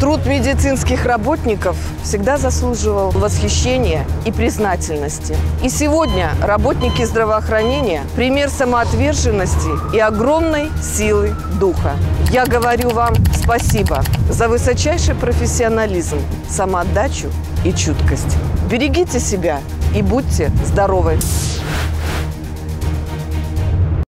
Труд медицинских работников всегда заслуживал восхищения и признательности. И сегодня работники здравоохранения – пример самоотверженности и огромной силы духа. Я говорю вам спасибо за высочайший профессионализм, самоотдачу и чуткость. Берегите себя и будьте здоровы!